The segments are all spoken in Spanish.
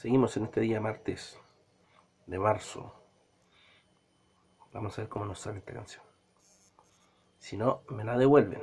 Seguimos en este día martes de marzo. Vamos a ver cómo nos sale esta canción. Si no, me la devuelven.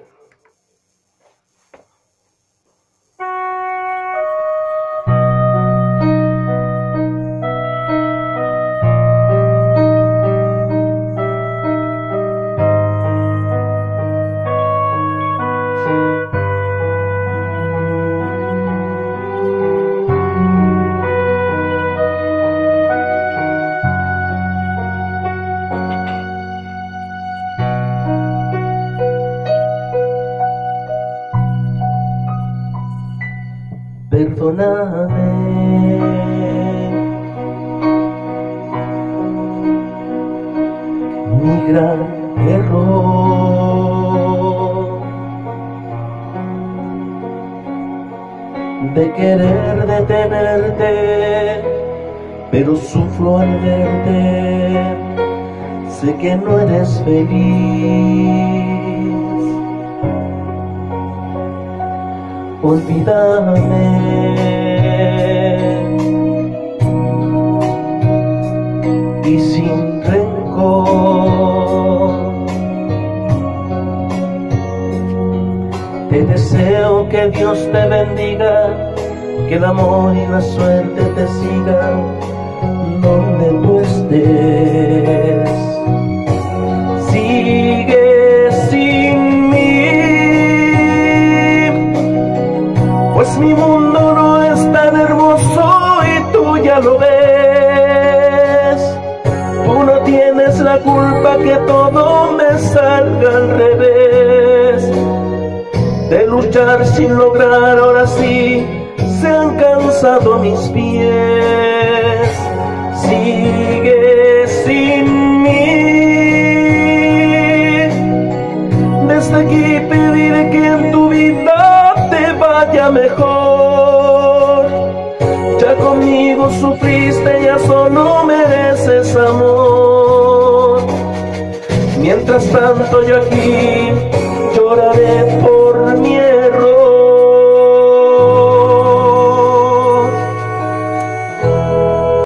Perdóname. Mi gran error de querer detenerte, pero sufro al verte, sé que no eres feliz. Olvídame. Y sin rencor, te deseo que Dios te bendiga, que el amor y la suerte te sigan donde tú estés. Mi mundo no es tan hermoso y tú ya lo ves. Tú no tienes la culpa que todo me salga al revés. De luchar sin lograr, ahora sí, se han cansado mis pies. Sigue sin mí. Desde aquí pediré que en tu trate a mejor. Ya conmigo sufriste, ya solo mereces amor. Mientras tanto yo aquí lloraré por